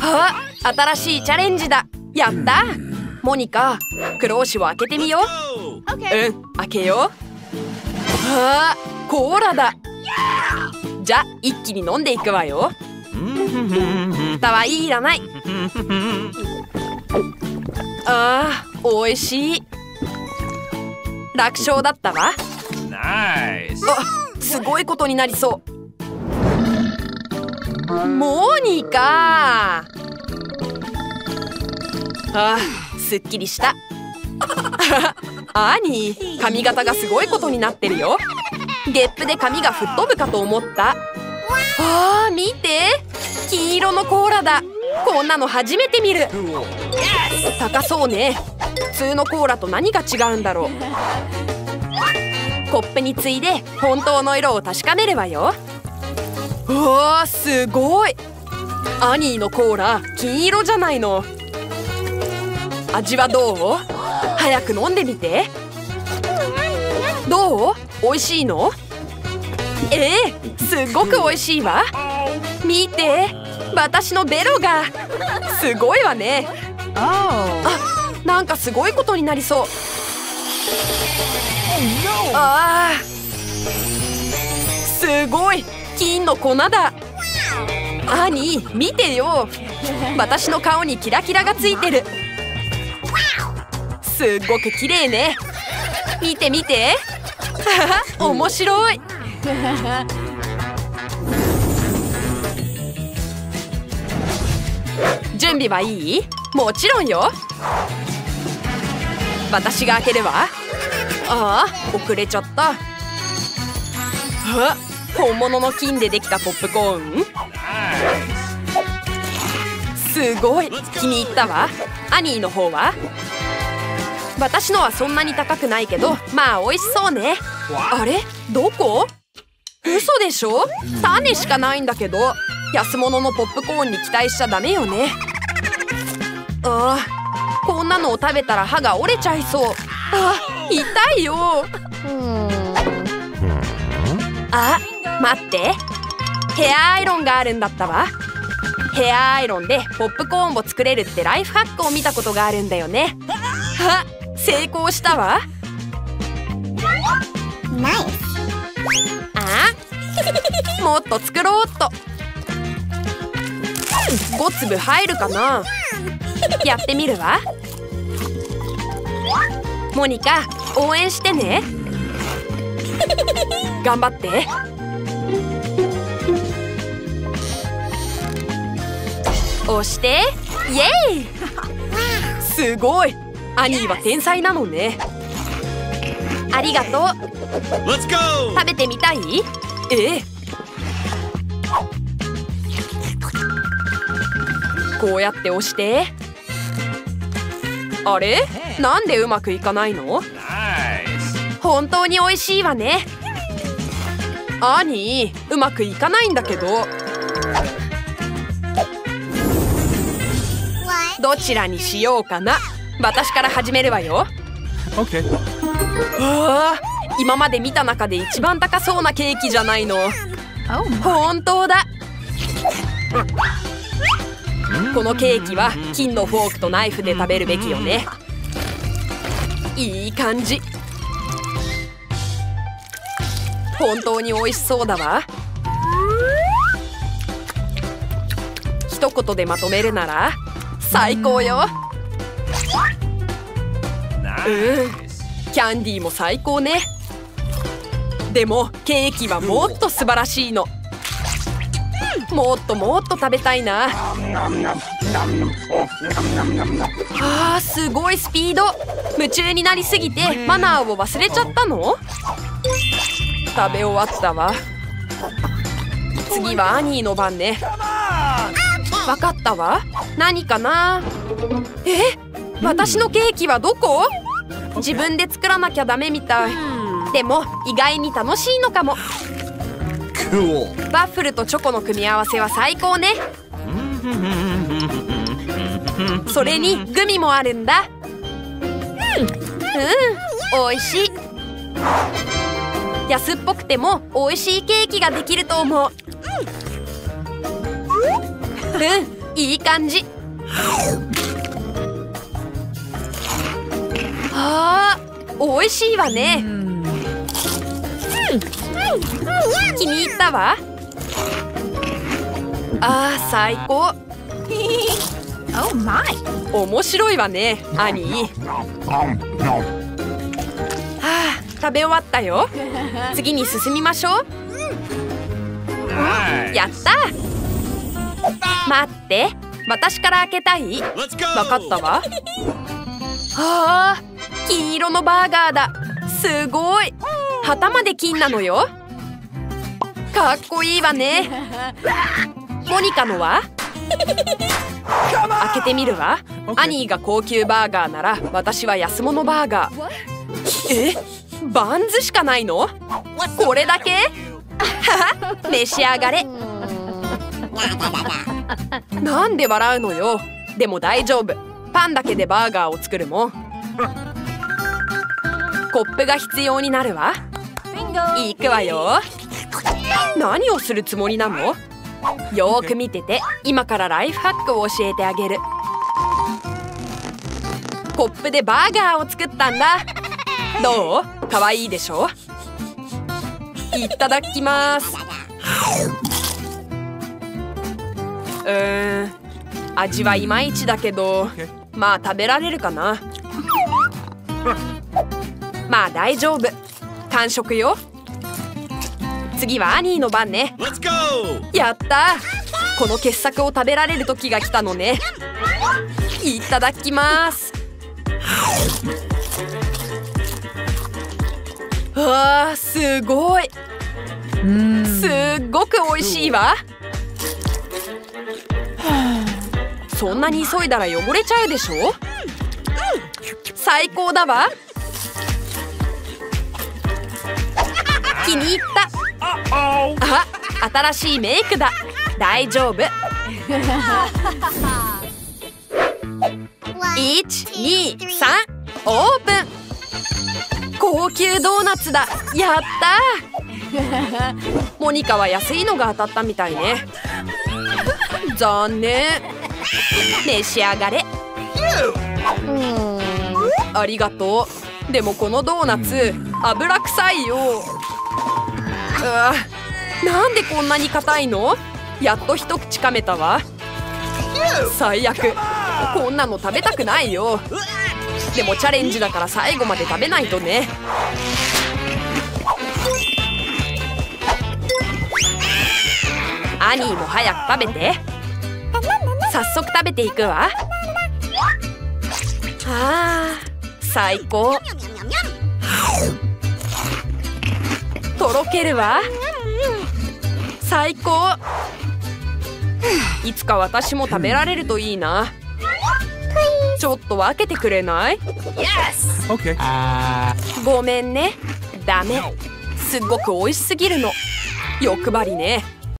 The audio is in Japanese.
あ新しいチャレンジだ。やった。モニカクローシュを開けてみよう。うん開けよう。あコーラだ。じゃ一気に飲んでいくわよ。蓋はいらない。あー美味しい。楽勝だったわ。ナイスあすごいことになりそうモニカあすっきりした。アニー髪型がすごいことになってるよ。ゲップで髪が吹っ飛ぶかと思った。あー見て。金色のコーラだ。こんなの初めて見る。高そうね。普通のコーラと何が違うんだろう。コップについで本当の色を確かめるわよ。わーすごい。アニーのコーラ金色じゃないの。味はどう？早く飲んでみて。どう？美味しいの？ええすっごく美味しいわ。見て。私のベロが。すごいわね。あなんかすごいことになりそう。あー。すごい金の粉だ。アニー見てよ。私の顔にキラキラがついてる。すっごく綺麗ね。見て見て。面白い。準備はいい？もちろんよ。私が開けるわ。ああ遅れちゃった。あ本物の金でできたポップコーン？すごい。気に入ったわ。アニーの方は？私のはそんなに高くないけどまあ美味しそうね。あれ？どこ？嘘でしょ？種しかないんだけど安物のポップコーンに期待しちゃダメよね。ああ。こんなのを食べたら歯が折れちゃいそう。あ痛いよ。待って。ヘアアイロンがあるんだったわ。ヘアアイロンでポップコーンを作れるってライフハックを見たことがあるんだよね。あ成功したわ。あ？もっと作ろうっと。5粒入るかな？やってみるわ。モニカ応援してね。頑張って押してイエーイ! すごい!アニーは天才なのね。ありがとう。Let's go! 食べてみたい?ええ。こうやって押して。あれ？なんでうまくいかないの!本当に美味しいわね。アニーうまくいかないんだけどどちらにしようかな。私から始めるわよ。Okay. わあ今まで見た中で一番高そうなケーキじゃないの。本当だ。このケーキは金のフォークとナイフで食べるべきよね。いい感じ。本当に美味しそうだわ。一言でまとめるなら最高よ。Nice! キャンディーも最高ね。でもケーキはもっと素晴らしいの。もっともっと食べたいな。あーすごいスピード。夢中になりすぎてマナーを忘れちゃったの？食べ終わったわ。次はアニーの番ねわかったわ。何かな？え？私のケーキはどこ？自分で作らなきゃダメみたい。でも意外に楽しいのかも!ワッフルとチョコの組み合わせは最高ね。それにグミもあるんだ。うん。美味しい。安っぽくても美味しいケーキができると思ううんいい感じあー美味しいわね気に入ったわあー最高 Oh my! 面白いわねアニーはあ食べ終わったよ次に進みましょう.やった待って。私から開けたい？わかったわ。あー金色のバーガーだ。すごい。旗まで金なのよ。かっこいいわね。モニカのは？開けてみるわ。アニーが高級バーガーなら私は安物バーガー。え？バンズしかないの？これだけ？召し 上がれなんで笑うのよ。でも大丈夫。パンだけでバーガーを作るも。んコップが必要になるわ。Bingo! いくわよ。何をするつもりなの？よーく見てて今からライフハックを教えてあげる。コップでバーガーを作ったんだ。どう？かわいいでしょ？いただきます。うーん。味はいまいちだけど.まあ食べられるかな。まあ大丈夫。完食よ。次はアニーの番ね。Let's go. やった。この傑作を食べられる時が来たのね。いただきます。わあすごい。すっごく美味しいわそんなに急いだら汚れちゃうでしょ？最高だわ。気に入った。あ新しいメイクだ。大丈夫。123オープン。高級ドーナツだ。やったモニカは安いのが当たったみたいね残念。召し上がれ。ありがとう。でもこのドーナツ油臭いよ。うわなんでこんなに硬いの？やっと一口噛めたわ。最悪。こんなの食べたくないよ。でもチャレンジだから最後まで食べないとね。アニーも早く食べて。早速食べていくわ。あー最高。とろけるわ。最高。いつか私も食べられるといいな。ちょっと分けてくれない？Okay. ごめんね。ダメ。すっごく美味しすぎるの。欲張りね